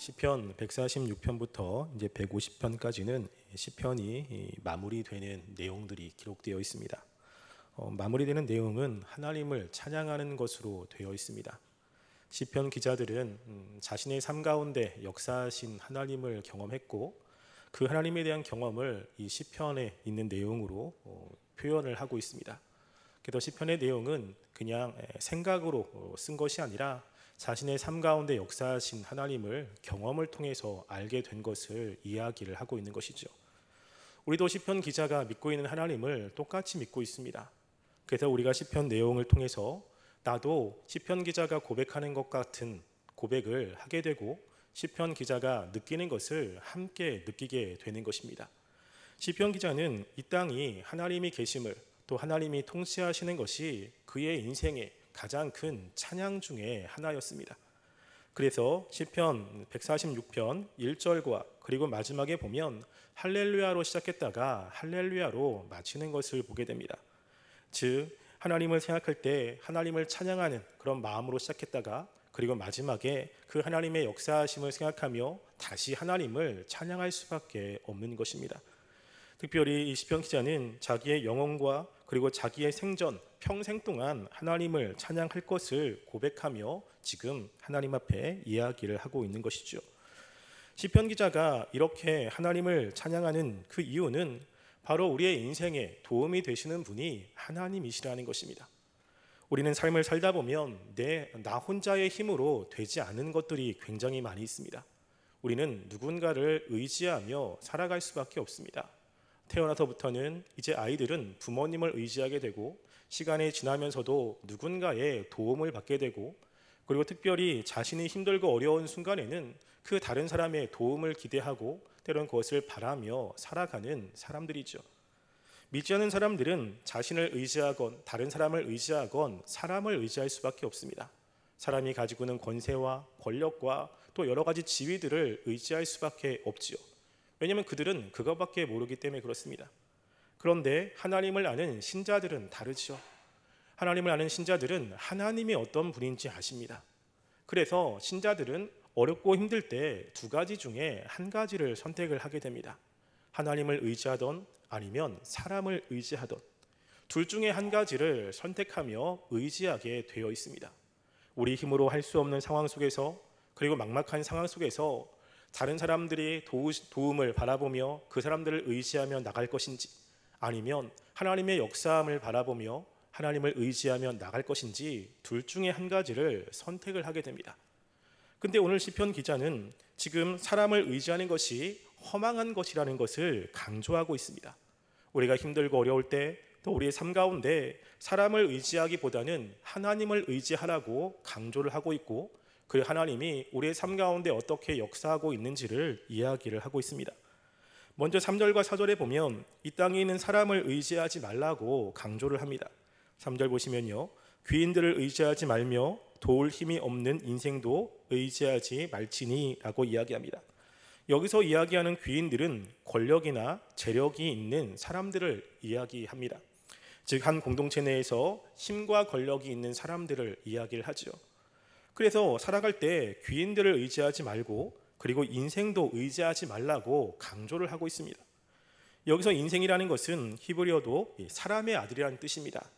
시편 146편부터 이제 150편까지는 시편이 마무리되는 내용들이 기록되어 있습니다. 어, 마무리되는 내용은 하나님을 찬양하는 것으로 되어 있습니다. 시편 기자들은 음, 자신의 삶 가운데 역사하신 하나님을 경험했고 그 하나님에 대한 경험을 이 시편에 있는 내용으로 어, 표현을 하고 있습니다. 그래서 시편의 내용은 그냥 생각으로 어, 쓴 것이 아니라 자신의 삶 가운데 역사하신 하나님을 경험을 통해서 알게 된 것을 이야기를 하고 있는 것이죠. 우리도 시편 기자가 믿고 있는 하나님을 똑같이 믿고 있습니다. 그래서 우리가 시편 내용을 통해서 나도 시편 기자가 고백하는 것 같은 고백을 하게 되고 시편 기자가 느끼는 것을 함께 느끼게 되는 것입니다. 시편 기자는 이 땅이 하나님이 계심을 또 하나님이 통치하시는 것이 그의 인생의 가장 큰 찬양 중의 하나였습니다. 그래서 시편 146편 1절과 그리고 마지막에 보면 할렐루야로 시작했다가 할렐루야로 마치는 것을 보게 됩니다. 즉 하나님을 생각할 때 하나님을 찬양하는 그런 마음으로 시작했다가 그리고 마지막에 그 하나님의 역사하심을 생각하며 다시 하나님을 찬양할 수밖에 없는 것입니다. 특별히 이 시편 기자는 자기의 영혼과 그리고 자기의 생전 평생 동안 하나님을 찬양할 것을 고백하며 지금 하나님 앞에 이야기를 하고 있는 것이죠. 시편 기자가 이렇게 하나님을 찬양하는 그 이유는 바로 우리의 인생에 도움이 되시는 분이 하나님이시라는 것입니다. 우리는 삶을 살다 보면 내 나 혼자의 힘으로 되지 않은 것들이 굉장히 많이 있습니다. 우리는 누군가를 의지하며 살아갈 수밖에 없습니다. 태어나서부터는 이제 아이들은 부모님을 의지하게 되고 시간이 지나면서도 누군가의 도움을 받게 되고 그리고 특별히 자신이 힘들고 어려운 순간에는 그 다른 사람의 도움을 기대하고 때론 그것을 바라며 살아가는 사람들이죠. 믿지 않는 사람들은 자신을 의지하건 다른 사람을 의지하건 사람을 의지할 수밖에 없습니다. 사람이 가지고 있는 권세와 권력과 또 여러 가지 지위들을 의지할 수밖에 없지요. 왜냐하면 그들은 그것밖에 모르기 때문에 그렇습니다. 그런데 하나님을 아는 신자들은 다르죠. 하나님을 아는 신자들은 하나님이 어떤 분인지 아십니다. 그래서 신자들은 어렵고 힘들 때 두 가지 중에 한 가지를 선택을 하게 됩니다. 하나님을 의지하던 아니면 사람을 의지하던 둘 중에 한 가지를 선택하며 의지하게 되어 있습니다. 우리 힘으로 할 수 없는 상황 속에서 그리고 막막한 상황 속에서 다른 사람들이 도움을 바라보며 그 사람들을 의지하며 나갈 것인지 아니면 하나님의 역사함을 바라보며 하나님을 의지하며 나갈 것인지 둘 중에 한 가지를 선택을 하게 됩니다. 근데 오늘 시편 기자는 지금 사람을 의지하는 것이 허망한 것이라는 것을 강조하고 있습니다. 우리가 힘들고 어려울 때 또 우리의 삶 가운데 사람을 의지하기보다는 하나님을 의지하라고 강조를 하고 있고 그 하나님이 우리의 삶 가운데 어떻게 역사하고 있는지를 이야기를 하고 있습니다. 먼저 3절과 4절에 보면 이 땅에 있는 사람을 의지하지 말라고 강조를 합니다. 3절 보시면요. 귀인들을 의지하지 말며 도울 힘이 없는 인생도 의지하지 말지니라고 이야기합니다. 여기서 이야기하는 귀인들은 권력이나 재력이 있는 사람들을 이야기합니다. 즉 한 공동체 내에서 힘과 권력이 있는 사람들을 이야기를 하죠. 그래서 살아갈 때 귀인들을 의지하지 말고 그리고 인생도 의지하지 말라고 강조를 하고 있습니다. 여기서 인생이라는 것은 히브리어도 사람의 아들이라는 뜻입니다.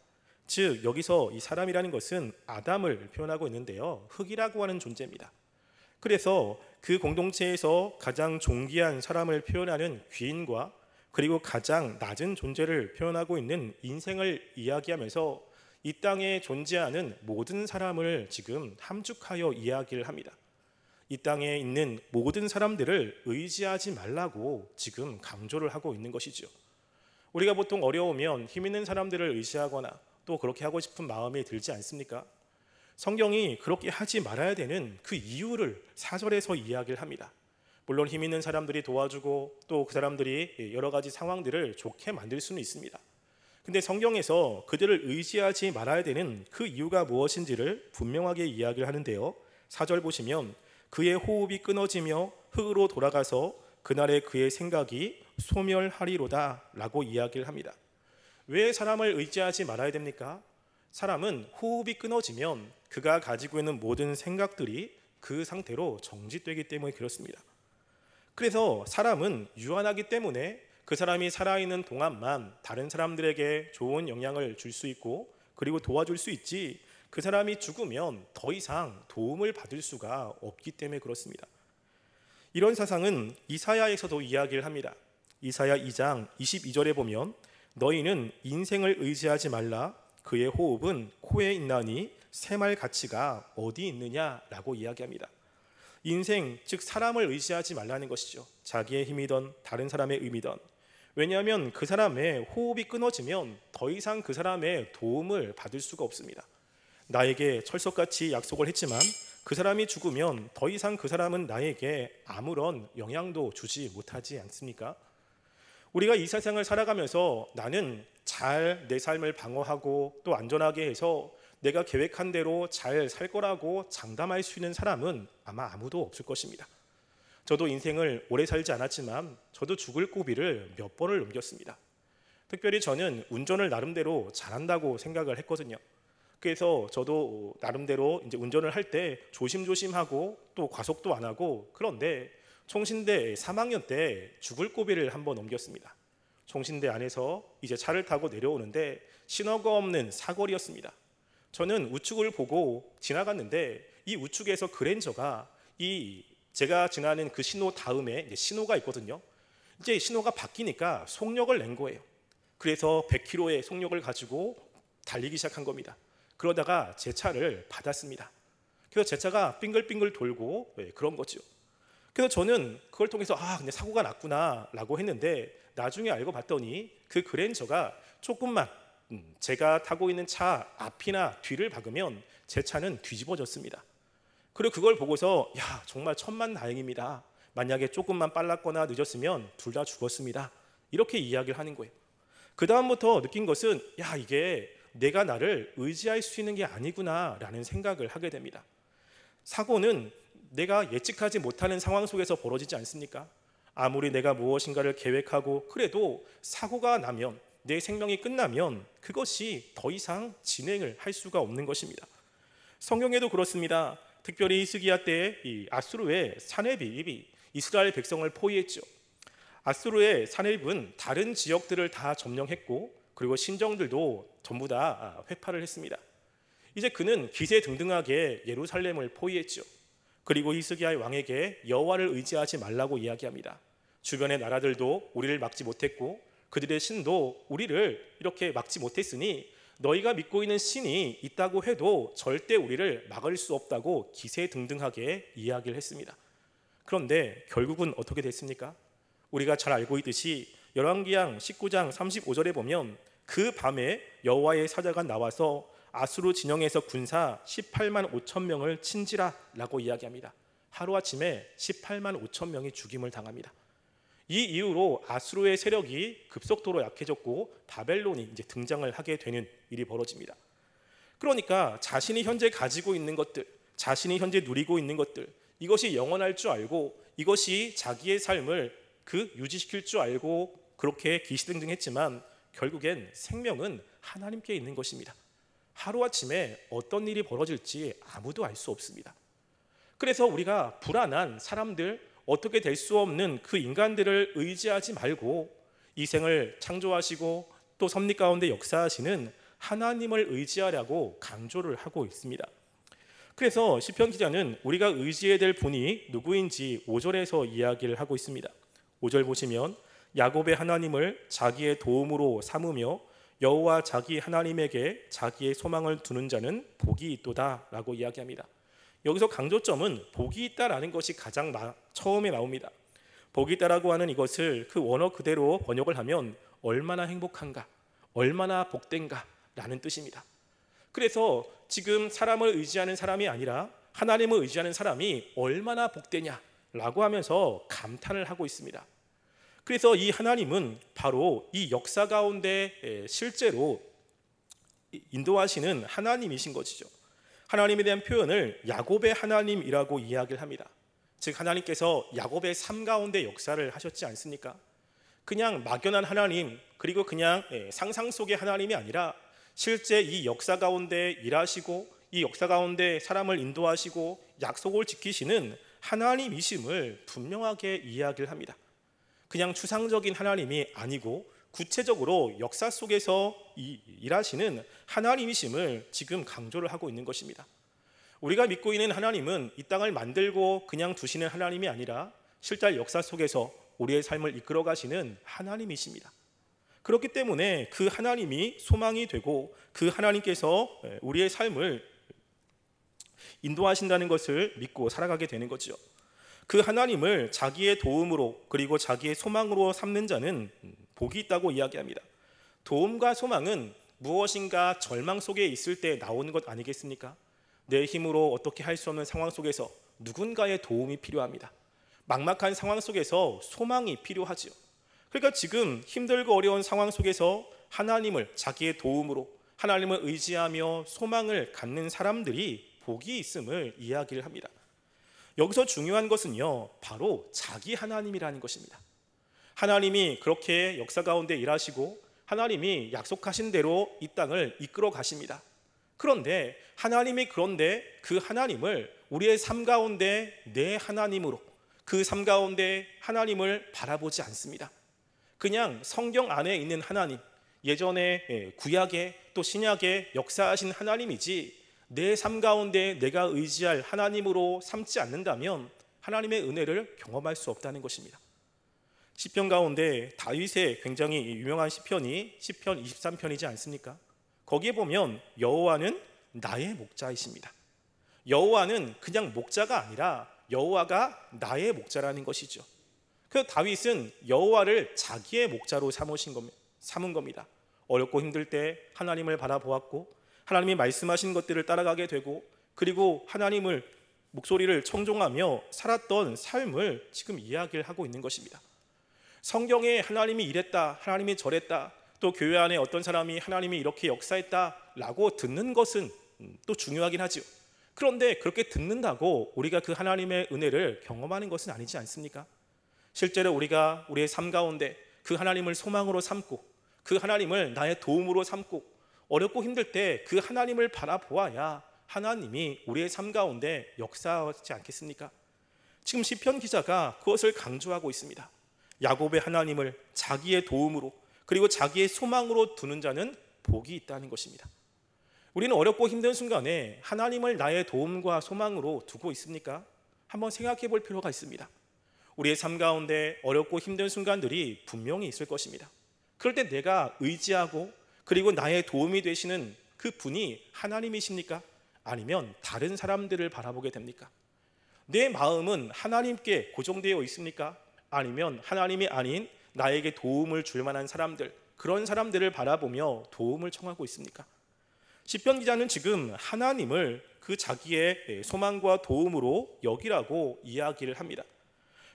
즉 여기서 이 사람이라는 것은 아담을 표현하고 있는데요. 흙이라고 하는 존재입니다. 그래서 그 공동체에서 가장 존귀한 사람을 표현하는 귀인과 그리고 가장 낮은 존재를 표현하고 있는 인생을 이야기하면서 이 땅에 존재하는 모든 사람을 지금 함축하여 이야기를 합니다. 이 땅에 있는 모든 사람들을 의지하지 말라고 지금 강조를 하고 있는 것이죠. 우리가 보통 어려우면 힘 있는 사람들을 의지하거나 또 그렇게 하고 싶은 마음이 들지 않습니까? 성경이 그렇게 하지 말아야 되는 그 이유를 사절에서 이야기를 합니다. 물론 힘 있는 사람들이 도와주고 또 그 사람들이 여러 가지 상황들을 좋게 만들 수는 있습니다. 근데 성경에서 그들을 의지하지 말아야 되는 그 이유가 무엇인지를 분명하게 이야기를 하는데요. 사절 보시면 그의 호흡이 끊어지며 흙으로 돌아가서 그날의 그의 생각이 소멸하리로다 라고 이야기를 합니다. 왜 사람을 의지하지 말아야 됩니까? 사람은 호흡이 끊어지면 그가 가지고 있는 모든 생각들이 그 상태로 정지되기 때문에 그렇습니다. 그래서 사람은 유한하기 때문에 그 사람이 살아있는 동안만 다른 사람들에게 좋은 영향을 줄 수 있고 그리고 도와줄 수 있지 그 사람이 죽으면 더 이상 도움을 받을 수가 없기 때문에 그렇습니다. 이런 사상은 이사야에서도 이야기를 합니다. 이사야 2장 22절에 보면 너희는 인생을 의지하지 말라 그의 호흡은 코에 있나니 새말 가치가 어디 있느냐라고 이야기합니다. 인생 즉 사람을 의지하지 말라는 것이죠. 자기의 힘이던 다른 사람의 의미던 왜냐하면 그 사람의 호흡이 끊어지면 더 이상 그 사람의 도움을 받을 수가 없습니다. 나에게 철석같이 약속을 했지만 그 사람이 죽으면 더 이상 그 사람은 나에게 아무런 영향도 주지 못하지 않습니까? 우리가 이 세상을 살아가면서 나는 잘 내 삶을 방어하고 또 안전하게 해서 내가 계획한 대로 잘 살 거라고 장담할 수 있는 사람은 아마 아무도 없을 것입니다. 저도 인생을 오래 살지 않았지만 저도 죽을 고비를 몇 번을 넘겼습니다. 특별히 저는 운전을 나름대로 잘한다고 생각을 했거든요. 그래서 저도 나름대로 이제 운전을 할 때 조심조심하고 또 과속도 안 하고 그런데 총신대 3학년 때 죽을 고비를 한번 넘겼습니다. 총신대 안에서 이제 차를 타고 내려오는데 신호가 없는 사거리였습니다. 저는 우측을 보고 지나갔는데 이 우측에서 그랜저가 이 제가 지나는 그 신호 다음에 신호가 있거든요. 이제 신호가 바뀌니까 속력을 낸 거예요. 그래서 100km의 속력을 가지고 달리기 시작한 겁니다. 그러다가 제 차를 받았습니다. 그래서 제 차가 빙글빙글 돌고 네, 그런 거죠. 그래서 저는 그걸 통해서 아, 근데 사고가 났구나라고 했는데 나중에 알고 봤더니 그 그랜저가 조금만 음, 제가 타고 있는 차 앞이나 뒤를 박으면 제 차는 뒤집어졌습니다. 그리고 그걸 보고서 야 정말 천만 다행입니다. 만약에 조금만 빨랐거나 늦었으면 둘 다 죽었습니다. 이렇게 이야기를 하는 거예요. 그 다음부터 느낀 것은 야 이게 내가 나를 의지할 수 있는 게 아니구나라는 생각을 하게 됩니다. 사고는 내가 예측하지 못하는 상황 속에서 벌어지지 않습니까? 아무리 내가 무엇인가를 계획하고 그래도 사고가 나면 내 생명이 끝나면 그것이 더 이상 진행을 할 수가 없는 것입니다. 성경에도 그렇습니다. 특별히 이스기야 때 아수르의 사네립이 이스라엘 백성을 포위했죠. 아수르의 사네립은 다른 지역들을 다 점령했고 그리고 신정들도 전부 다 아, 회파를 했습니다. 이제 그는 기세등등하게 예루살렘을 포위했죠. 그리고 이스기야의 왕에게 여호와를 의지하지 말라고 이야기합니다. 주변의 나라들도 우리를 막지 못했고 그들의 신도 우리를 이렇게 막지 못했으니 너희가 믿고 있는 신이 있다고 해도 절대 우리를 막을 수 없다고 기세등등하게 이야기를 했습니다. 그런데 결국은 어떻게 됐습니까? 우리가 잘 알고 있듯이 열왕기상 19장 35절에 보면 그 밤에 여호와의 사자가 나와서 아수르 진영에서 군사 18만 5천 명을 친지라라고 이야기합니다. 하루 아침에 18만 5천 명이 죽임을 당합니다. 이 이후로 아수르의 세력이 급속도로 약해졌고 바벨론이 이제 등장을 하게 되는 일이 벌어집니다. 그러니까 자신이 현재 가지고 있는 것들, 자신이 현재 누리고 있는 것들, 이것이 영원할 줄 알고 이것이 자기의 삶을 그 유지시킬 줄 알고 그렇게 기시등등했지만 결국엔 생명은 하나님께 있는 것입니다. 하루아침에 어떤 일이 벌어질지 아무도 알 수 없습니다. 그래서 우리가 불안한 사람들, 어떻게 될 수 없는 그 인간들을 의지하지 말고 이 생을 창조하시고 또 섭리 가운데 역사하시는 하나님을 의지하라고 강조를 하고 있습니다. 그래서 시편 기자는 우리가 의지해야 될 분이 누구인지 5절에서 이야기를 하고 있습니다. 5절 보시면 야곱의 하나님을 자기의 도움으로 삼으며 여호와 자기 하나님에게 자기의 소망을 두는 자는 복이 있도다라고 이야기합니다. 여기서 강조점은 복이 있다라는 것이 가장 마, 처음에 나옵니다. 복이 있다라고 하는 이것을 그 원어 그대로 번역을 하면 얼마나 행복한가, 얼마나 복된가라는 뜻입니다. 그래서 지금 사람을 의지하는 사람이 아니라 하나님을 의지하는 사람이 얼마나 복되냐라고 하면서 감탄을 하고 있습니다. 그래서 이 하나님은 바로 이 역사 가운데 실제로 인도하시는 하나님이신 것이죠. 하나님에 대한 표현을 야곱의 하나님이라고 이야기를 합니다. 즉 하나님께서 야곱의 삶 가운데 역사를 하셨지 않습니까? 그냥 막연한 하나님 그리고 그냥 상상 속의 하나님이 아니라 실제 이 역사 가운데 일하시고 이 역사 가운데 사람을 인도하시고 약속을 지키시는 하나님이심을 분명하게 이야기를 합니다. 그냥 추상적인 하나님이 아니고 구체적으로 역사 속에서 일하시는 하나님이심을 지금 강조를 하고 있는 것입니다. 우리가 믿고 있는 하나님은 이 땅을 만들고 그냥 두시는 하나님이 아니라 실제 역사 속에서 우리의 삶을 이끌어 가시는 하나님이십니다. 그렇기 때문에 그 하나님이 소망이 되고 그 하나님께서 우리의 삶을 인도하신다는 것을 믿고 살아가게 되는 거죠. 그 하나님을 자기의 도움으로 그리고 자기의 소망으로 삼는 자는 복이 있다고 이야기합니다. 도움과 소망은 무엇인가 절망 속에 있을 때 나오는 것 아니겠습니까? 내 힘으로 어떻게 할 수 없는 상황 속에서 누군가의 도움이 필요합니다. 막막한 상황 속에서 소망이 필요하지요. 그러니까 지금 힘들고 어려운 상황 속에서 하나님을 자기의 도움으로 하나님을 의지하며 소망을 갖는 사람들이 복이 있음을 이야기를 합니다. 여기서 중요한 것은요, 바로 자기 하나님이라는 것입니다. 하나님이 그렇게 역사 가운데 일하시고 하나님이 약속하신 대로 이 땅을 이끌어 가십니다. 그런데 하나님이 그런데 그 하나님을 우리의 삶 가운데 내 하나님으로 그 삶 가운데 하나님을 바라보지 않습니다. 그냥 성경 안에 있는 하나님, 예전에 예, 구약에 또 신약에 역사하신 하나님이지 내 삶 가운데 내가 의지할 하나님으로 삼지 않는다면 하나님의 은혜를 경험할 수 없다는 것입니다. 시편 가운데 다윗의 굉장히 유명한 시편이 시편 23편이지 않습니까? 거기에 보면 여호와는 나의 목자이십니다. 여호와는 그냥 목자가 아니라 여호와가 나의 목자라는 것이죠. 그 다윗은 여호와를 자기의 목자로 삼으신 겁니다. 삼은 겁니다. 어렵고 힘들 때 하나님을 바라보았고 하나님이 말씀하신 것들을 따라가게 되고 그리고 하나님을 목소리를 청종하며 살았던 삶을 지금 이야기를 하고 있는 것입니다. 성경에 하나님이 이랬다, 하나님이 저랬다, 또 교회 안에 어떤 사람이 하나님이 이렇게 역사했다라고 듣는 것은 음, 또 중요하긴 하죠. 그런데 그렇게 듣는다고 우리가 그 하나님의 은혜를 경험하는 것은 아니지 않습니까? 실제로 우리가 우리의 삶 가운데 그 하나님을 소망으로 삼고 그 하나님을 나의 도움으로 삼고 어렵고 힘들 때 그 하나님을 바라보아야 하나님이 우리의 삶 가운데 역사하지 않겠습니까? 지금 시편 기자가 그것을 강조하고 있습니다. 야곱의 하나님을 자기의 도움으로 그리고 자기의 소망으로 두는 자는 복이 있다는 것입니다. 우리는 어렵고 힘든 순간에 하나님을 나의 도움과 소망으로 두고 있습니까? 한번 생각해 볼 필요가 있습니다. 우리의 삶 가운데 어렵고 힘든 순간들이 분명히 있을 것입니다. 그럴 때 내가 의지하고 그리고 나의 도움이 되시는 그 분이 하나님이십니까? 아니면 다른 사람들을 바라보게 됩니까? 내 마음은 하나님께 고정되어 있습니까? 아니면 하나님이 아닌 나에게 도움을 줄 만한 사람들 그런 사람들을 바라보며 도움을 청하고 있습니까? 시편 기자는 지금 하나님을 그 자기의 소망과 도움으로 여기라고 이야기를 합니다.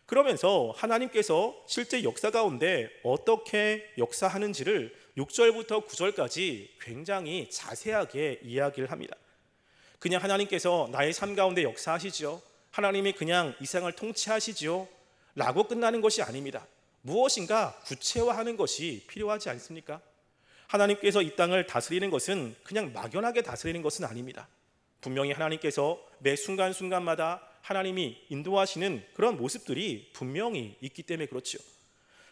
그러면서 하나님께서 실제 역사 가운데 어떻게 역사하는지를 6절부터 9절까지 굉장히 자세하게 이야기를 합니다. 그냥 하나님께서 나의 삶 가운데 역사하시죠. 하나님이 그냥 이 세상을 통치하시죠. 라고 끝나는 것이 아닙니다. 무엇인가 구체화하는 것이 필요하지 않습니까? 하나님께서 이 땅을 다스리는 것은 그냥 막연하게 다스리는 것은 아닙니다. 분명히 하나님께서 매 순간순간마다 하나님이 인도하시는 그런 모습들이 분명히 있기 때문에 그렇죠.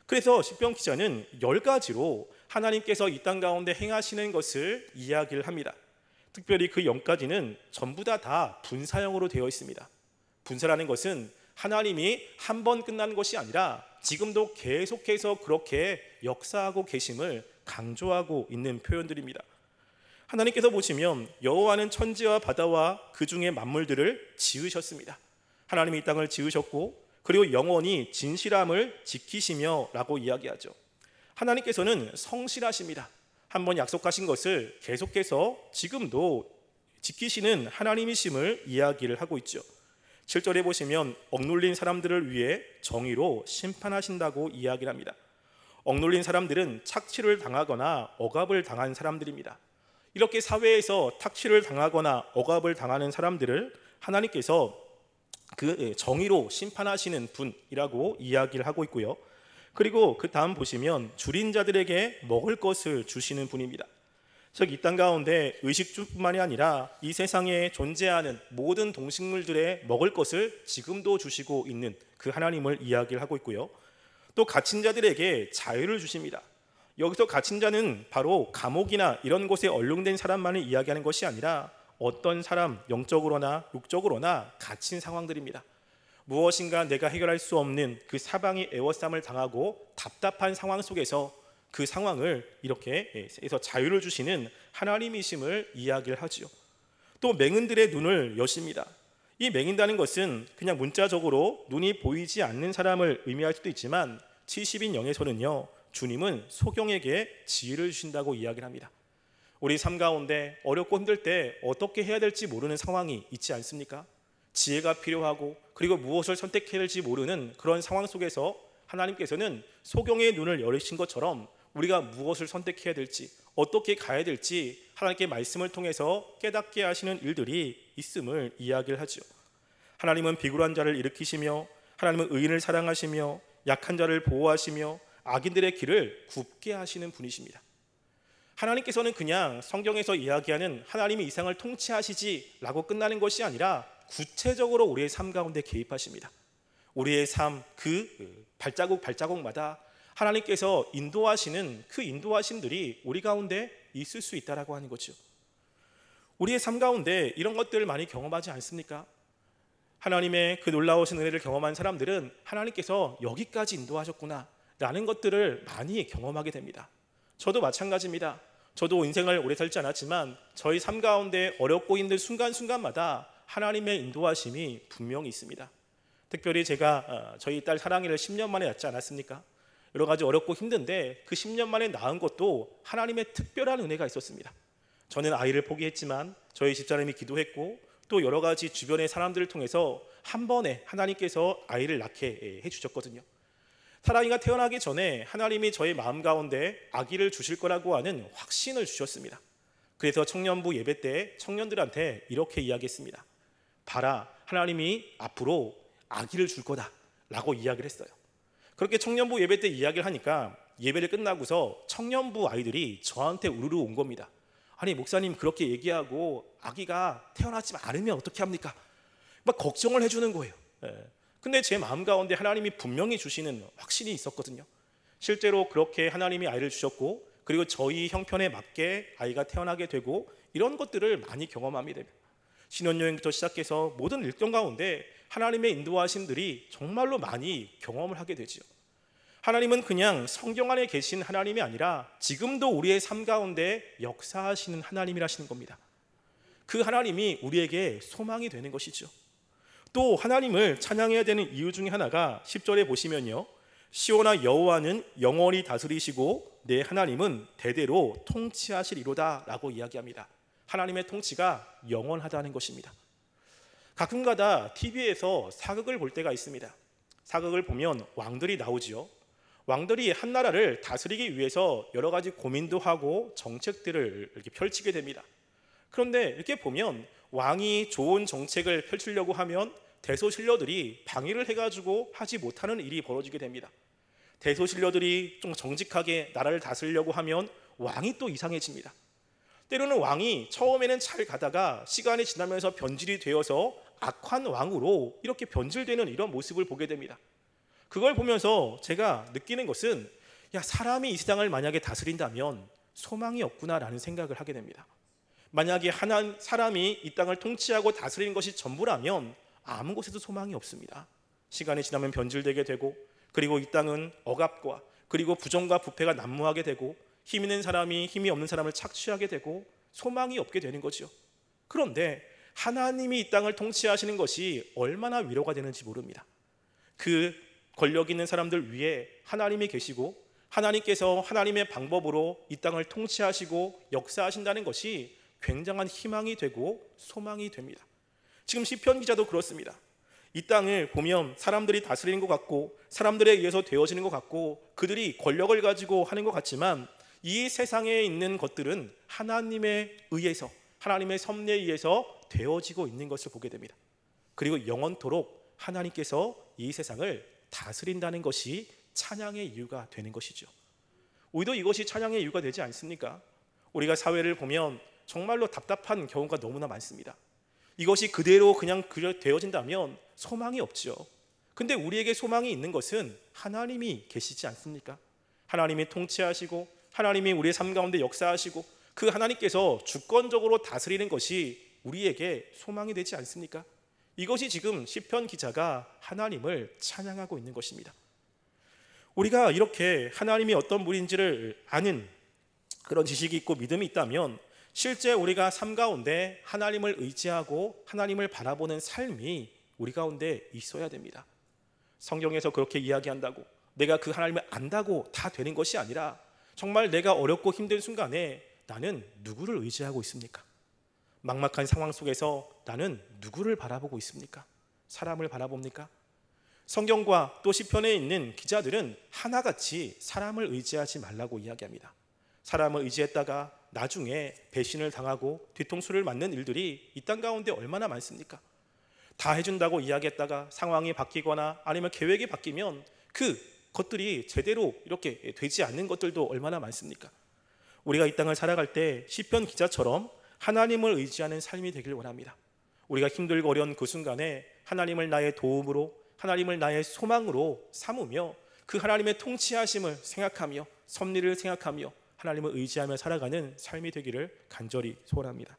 그래서 시편 기자는 열 가지로 하나님께서 이 땅 가운데 행하시는 것을 이야기를 합니다. 특별히 그 영까지는 전부 다 다 분사형으로 되어 있습니다. 분사라는 것은 하나님이 한 번 끝난 것이 아니라 지금도 계속해서 그렇게 역사하고 계심을 강조하고 있는 표현들입니다. 하나님께서 보시면 여호와는 천지와 바다와 그 중의 만물들을 지으셨습니다. 하나님이 이 땅을 지으셨고 그리고 영원히 진실함을 지키시며라고 이야기하죠. 하나님께서는 성실하십니다. 한번 약속하신 것을 계속해서 지금도 지키시는 하나님이심을 이야기를 하고 있죠. 7절에 보시면 억눌린 사람들을 위해 정의로 심판하신다고 이야기를 합니다. 억눌린 사람들은 착취를 당하거나 억압을 당한 사람들입니다. 이렇게 사회에서 탁취를 당하거나 억압을 당하는 사람들을 하나님께서 그 정의로 심판하시는 분이라고 이야기를 하고 있고요. 그리고 그 다음 보시면 줄인 자들에게 먹을 것을 주시는 분입니다. 즉 이 땅 가운데 의식주뿐만이 아니라 이 세상에 존재하는 모든 동식물들의 먹을 것을 지금도 주시고 있는 그 하나님을 이야기를 하고 있고요. 또 갇힌 자들에게 자유를 주십니다. 여기서 갇힌 자는 바로 감옥이나 이런 곳에 얼룩된 사람만을 이야기하는 것이 아니라 어떤 사람 영적으로나 육적으로나 갇힌 상황들입니다. 무엇인가 내가 해결할 수 없는 그 사방이 애워쌈을 당하고 답답한 상황 속에서 그 상황을 이렇게 해서 자유를 주시는 하나님이심을 이야기를 하지요. 또 맹인들의 눈을 여십니다. 이 맹인다는 것은 그냥 문자적으로 눈이 보이지 않는 사람을 의미할 수도 있지만 70인 영에서는요. 주님은 소경에게 지혜를 주신다고 이야기를 합니다. 우리 삶 가운데 어렵고 힘들 때 어떻게 해야 될지 모르는 상황이 있지 않습니까? 지혜가 필요하고 그리고 무엇을 선택해야 될지 모르는 그런 상황 속에서 하나님께서는 소경의 눈을 열으신 것처럼 우리가 무엇을 선택해야 될지 어떻게 가야 될지 하나님께 말씀을 통해서 깨닫게 하시는 일들이 있음을 이야기를 하죠. 하나님은 비굴한 자를 일으키시며 하나님은 의인을 사랑하시며 약한 자를 보호하시며 악인들의 길을 굽게 하시는 분이십니다. 하나님께서는 그냥 성경에서 이야기하는 하나님이 이상을 통치하시지라고 끝나는 것이 아니라 구체적으로 우리의 삶 가운데 개입하십니다. 우리의 삶 그 발자국 발자국마다 하나님께서 인도하시는 그 인도하심들이 우리 가운데 있을 수 있다라고 하는 거죠. 우리의 삶 가운데 이런 것들을 많이 경험하지 않습니까? 하나님의 그 놀라우신 은혜를 경험한 사람들은 하나님께서 여기까지 인도하셨구나 라는 것들을 많이 경험하게 됩니다. 저도 마찬가지입니다. 저도 인생을 오래 살지 않았지만 저희 삶 가운데 어렵고 힘든 순간순간마다 하나님의 인도하심이 분명히 있습니다. 특별히 제가 어, 저희 딸 사랑이를 10년 만에 낳지 않았습니까? 여러 가지 어렵고 힘든데 그 10년 만에 낳은 것도 하나님의 특별한 은혜가 있었습니다. 저는 아이를 포기했지만 저희 집사람이 기도했고 또 여러 가지 주변의 사람들을 통해서 한 번에 하나님께서 아이를 낳게 예, 해주셨거든요. 사랑이가 태어나기 전에 하나님이 저의 마음 가운데 아기를 주실 거라고 하는 확신을 주셨습니다. 그래서 청년부 예배 때 청년들한테 이렇게 이야기했습니다. 봐라, 하나님이 앞으로 아기를 줄 거다 라고 이야기를 했어요. 그렇게 청년부 예배 때 이야기를 하니까 예배를 끝나고서 청년부 아이들이 저한테 우르르 온 겁니다. 아니 목사님 그렇게 얘기하고 아기가 태어나지 않으면 어떻게 합니까? 막 걱정을 해주는 거예요. 예. 근데 제 마음 가운데 하나님이 분명히 주시는 확신이 있었거든요. 실제로 그렇게 하나님이 아이를 주셨고 그리고 저희 형편에 맞게 아이가 태어나게 되고 이런 것들을 많이 경험하게 됩니다. 신혼여행부터 시작해서 모든 일정 가운데 하나님의 인도하심들이 정말로 많이 경험을 하게 되지요. 하나님은 그냥 성경 안에 계신 하나님이 아니라 지금도 우리의 삶 가운데 역사하시는 하나님이라시는 겁니다. 그 하나님이 우리에게 소망이 되는 것이죠. 또 하나님을 찬양해야 되는 이유 중에 하나가 10절에 보시면요. 시오나 여호와는 영원히 다스리시고 내 하나님은 대대로 통치하시리로다라고 이야기합니다. 하나님의 통치가 영원하다는 것입니다. 가끔가다 TV에서 사극을 볼 때가 있습니다. 사극을 보면 왕들이 나오지요. 왕들이 한 나라를 다스리기 위해서 여러 가지 고민도 하고 정책들을 이렇게 펼치게 됩니다. 그런데 이렇게 보면 왕이 좋은 정책을 펼치려고 하면 대소신료들이 방해를 해가지고 하지 못하는 일이 벌어지게 됩니다. 대소신료들이 좀 정직하게 나라를 다스리려고 하면 왕이 또 이상해집니다. 때로는 왕이 처음에는 잘 가다가 시간이 지나면서 변질이 되어서 악한 왕으로 이렇게 변질되는 이런 모습을 보게 됩니다. 그걸 보면서 제가 느끼는 것은 야 사람이 이 세상을 만약에 다스린다면 소망이 없구나라는 생각을 하게 됩니다. 만약에 하나 사람이 이 땅을 통치하고 다스리는 것이 전부라면 아무 곳에도 소망이 없습니다. 시간이 지나면 변질되게 되고 그리고 이 땅은 억압과 그리고 부정과 부패가 난무하게 되고 힘 있는 사람이 힘이 없는 사람을 착취하게 되고 소망이 없게 되는 거죠. 그런데 하나님이 이 땅을 통치하시는 것이 얼마나 위로가 되는지 모릅니다. 그 권력 있는 사람들 위에 하나님이 계시고 하나님께서 하나님의 방법으로 이 땅을 통치하시고 역사하신다는 것이 굉장한 희망이 되고 소망이 됩니다. 지금 시편 기자도 그렇습니다. 이 땅을 보면 사람들이 다스리는 것 같고 사람들에 의해서 되어지는 것 같고 그들이 권력을 가지고 하는 것 같지만 이 세상에 있는 것들은 하나님에 의해서 하나님의 섭리에 의해서 되어지고 있는 것을 보게 됩니다. 그리고 영원토록 하나님께서 이 세상을 다스린다는 것이 찬양의 이유가 되는 것이죠. 우리도 이것이 찬양의 이유가 되지 않습니까? 우리가 사회를 보면 정말로 답답한 경우가 너무나 많습니다. 이것이 그대로 그냥 되어진다면 소망이 없죠. 근데 우리에게 소망이 있는 것은 하나님이 계시지 않습니까? 하나님이 통치하시고 하나님이 우리의 삶 가운데 역사하시고 그 하나님께서 주권적으로 다스리는 것이 우리에게 소망이 되지 않습니까? 이것이 지금 시편 기자가 하나님을 찬양하고 있는 것입니다. 우리가 이렇게 하나님이 어떤 분인지를 아는 그런 지식이 있고 믿음이 있다면 실제 우리가 삶 가운데 하나님을 의지하고 하나님을 바라보는 삶이 우리 가운데 있어야 됩니다. 성경에서 그렇게 이야기한다고 내가 그 하나님을 안다고 다 되는 것이 아니라 정말 내가 어렵고 힘든 순간에 나는 누구를 의지하고 있습니까? 막막한 상황 속에서 나는 누구를 바라보고 있습니까? 사람을 바라봅니까? 성경과 또 시편에 있는 기자들은 하나같이 사람을 의지하지 말라고 이야기합니다. 사람을 의지했다가 나중에 배신을 당하고 뒤통수를 맞는 일들이 이 땅 가운데 얼마나 많습니까? 다 해준다고 이야기했다가 상황이 바뀌거나 아니면 계획이 바뀌면 그 것들이 제대로 이렇게 되지 않는 것들도 얼마나 많습니까? 우리가 이 땅을 살아갈 때 시편 기자처럼 하나님을 의지하는 삶이 되길 원합니다. 우리가 힘들고 어려운 그 순간에 하나님을 나의 도움으로 하나님을 나의 소망으로 삼으며 그 하나님의 통치하심을 생각하며 섭리를 생각하며 하나님을 의지하며 살아가는 삶이 되기를 간절히 소원합니다.